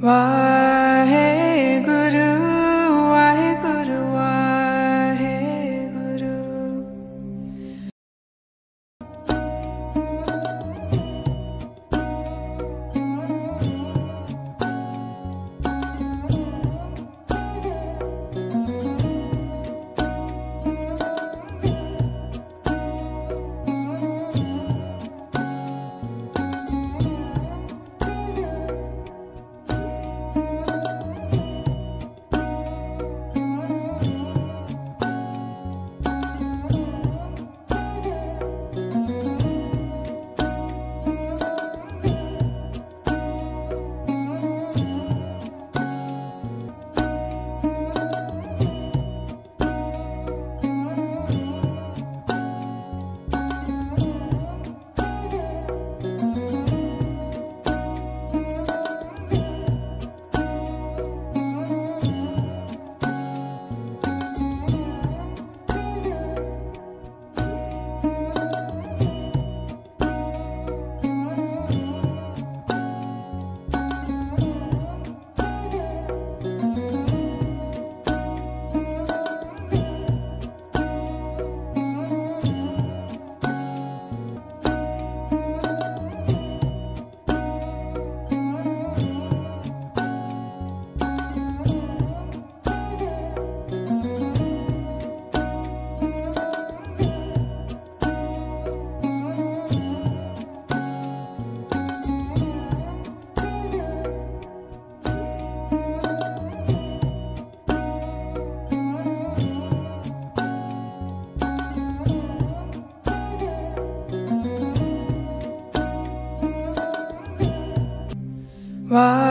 Why? Why